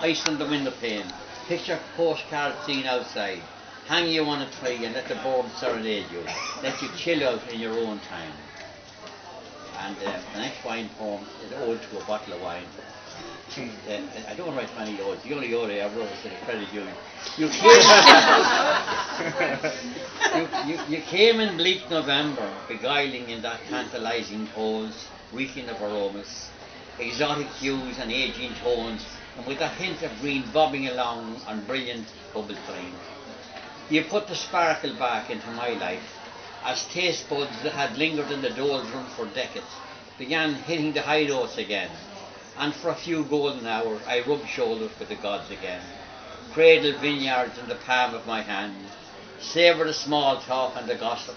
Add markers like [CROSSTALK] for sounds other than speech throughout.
ice on the window pane, picture postcard scene outside, hang you on a tree and let the birds serenade you, let you chill out in your own time. And uh, the next wine poem is Ode to a Bottle of Wine. Uh, I don't write many odes. The only ode I ever wrote was to the credit union. You came, [LAUGHS] you, you, you came in bleak November, beguiling in that tantalizing pose, reeking of aromas, exotic hues and aging tones, and with a hint of green bobbing along on brilliant bubble flame. You put the sparkle back into my life, as taste buds that had lingered in the doldrums for decades began hitting the high notes again, and for a few golden hours I rubbed shoulders with the gods again, cradled vineyards in the palm of my hand, savoured the small talk and the gossip,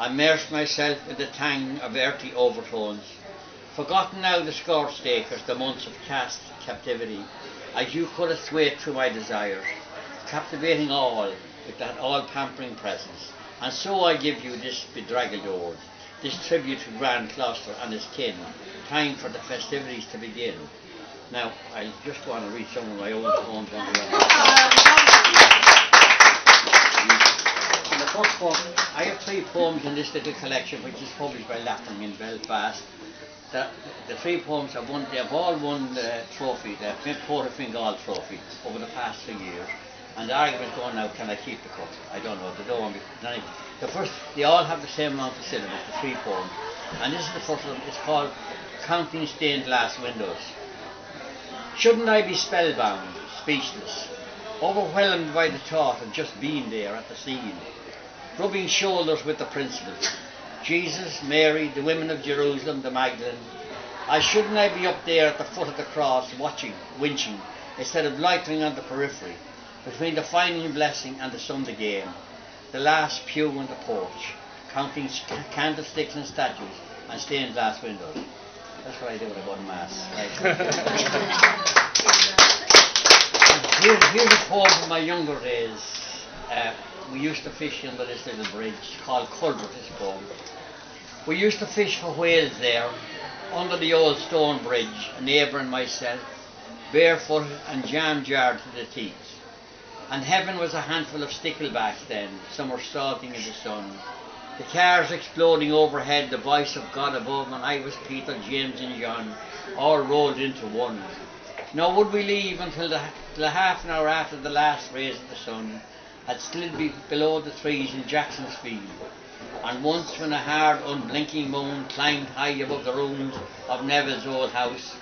immersed myself in the tang of earthy overtones, forgotten now the acres, the months of caste captivity, as you could have swayed through my desires, captivating all with that all-pampering presence. And so I give you this bedraggled ode, this tribute to Grand Closter and his kin. Time for the festivities to begin. Now, I just want to read some of my own poems on the The first poem, I have three poems in this little collection which is published by Lapwing in Belfast. The, the three poems have won, they have all won the trophy, the Port of Fingal trophy over the past three years. And the argument going now, can I keep the cup? I don't know. They don't want me. The first, they all have the same amount of syllables, the three poems. And this is the first one. It's called Counting Stained Glass Windows. Shouldn't I be spellbound, speechless, overwhelmed by the thought of just being there at the scene, rubbing shoulders with the principals, Jesus, Mary, the women of Jerusalem, the Magdalene. I shouldn't I be up there at the foot of the cross, watching, winching, instead of loitering on the periphery, between the final blessing and the Sunday game, the last pew and the porch, counting candlesticks and statues and stained glass windows. That's what I do when I go to Mass. Right? here's, here's a poem from my younger days. Uh, we used to fish under this little bridge called Culbert, this poem. We used to fish for whales there, under the old stone bridge, a neighbour and myself, barefoot and jam-jarred to the teeth and heaven was a handful of sticklebacks then, some were stalking in the sun. The cars exploding overhead, the voice of God above, and I was Peter, James, and John, all rolled into one. Nor would we leave until the, the half an hour after the last rays of the sun had slid be below the trees in Jackson's Field. And once when a hard, unblinking moon climbed high above the ruins of Neville's old house,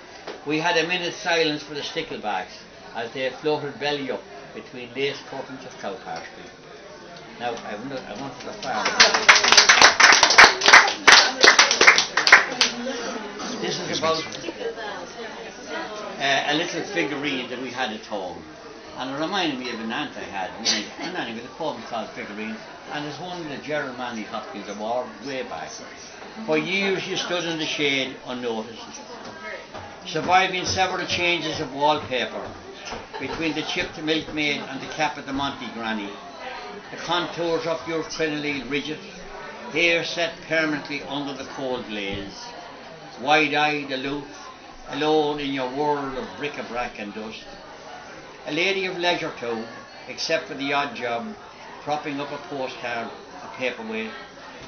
we had a minute's silence for the sticklebacks as they floated belly up between lace curtains of Cowcar Street. Now, I, wonder, I wanted to farm. This is about uh, a little figurine that we had at home. And it reminded me of an aunt I had. And anyway, the poem called Figurine. And it's one that Gerard Manley Hopkins award way back. For years you stood in the shade unnoticed, surviving several changes of wallpaper between the chipped milkmaid and the cap of the Monty Granny. The contours of your crinoline rigid, hair set permanently under the cold glaze, wide-eyed, aloof, alone in your world of bric-a-brac and dust. A lady of leisure too, except for the odd job, propping up a postcard, a paperweight,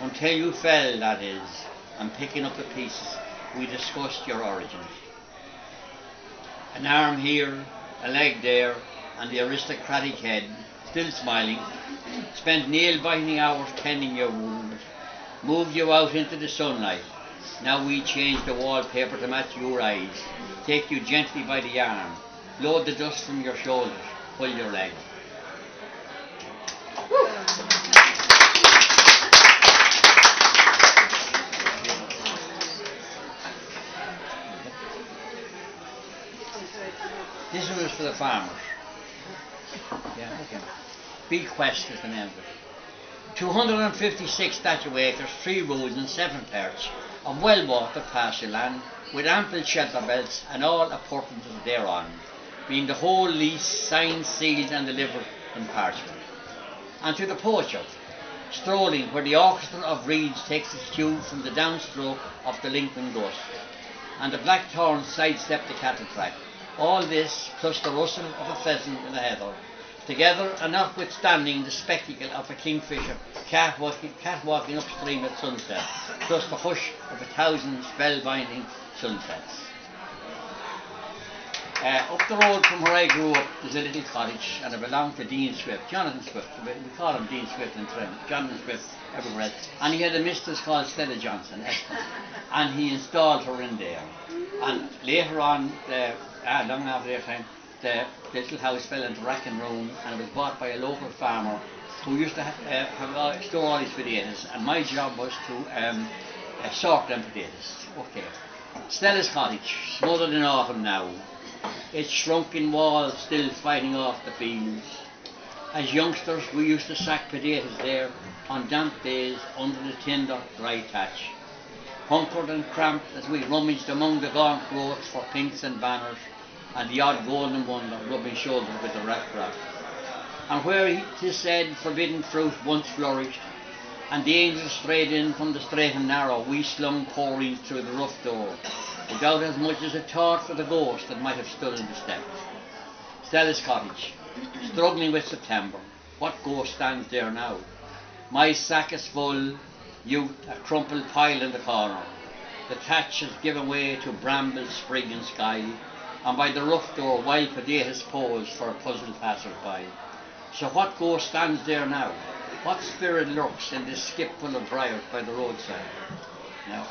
until you fell, that is, and picking up the pieces, we discussed your origins. An arm here, a leg there, and the aristocratic head, still smiling, spent nail-biting hours tending your wounds, moved you out into the sunlight. Now we change the wallpaper to match your eyes, take you gently by the arm, load the dust from your shoulders, pull your leg. This one is for the farmers. Yeah, okay. Bequest is the name of it. 256 statute acres, three roods and seven perch of well-watered pasture land with ample shelter belts and all appurtenances thereon, being the whole lease signed, sealed and delivered in parchment. And to the poacher, strolling where the orchestra of reeds takes its cue from the downstroke of the Lincoln gust, and the blackthorn sidestep the cattle track, All this, plus the rustle of a pheasant in the heather, together and notwithstanding the spectacle of a kingfisher catwalking, catwalking upstream at sunset, plus the hush of a thousand spellbinding sunsets. Uh, up the road from where I grew up, there's a little cottage, and it belonged to Dean Swift, Jonathan Swift. We call him Dean Swift in Trim, Jonathan Swift everywhere. And he had a mistress called Stella Johnson, and he installed her in there. And later on, uh, long after their time, the, the little house fell into rack and ruin, and it was bought by a local farmer who used to have, uh, have uh, store all his potatoes, and my job was to um, uh, sort them potatoes. Okay. Stella's cottage, smothered in autumn now, its shrunken walls still fighting off the fields. As youngsters, we used to sack potatoes there on damp days under the tinder dry thatch. Hunkered and cramped as we rummaged among the gaunt growths for pinks and banners, and the odd golden wonder rubbing shoulders with the riffraff. And where it is said forbidden fruit once flourished, and the angels strayed in from the straight and narrow, we slung pouring through the rough door without as much as a thought for the ghost that might have stood in the steps. Stella's cottage, struggling with September. What ghost stands there now? My sack is full, youth, a crumpled pile in the corner. The thatch has given way to bramble, spring and sky, and by the rough door wild has pose for a puzzled passer-by. So what ghost stands there now? What spirit lurks in this skip full of briars by the roadside? Now,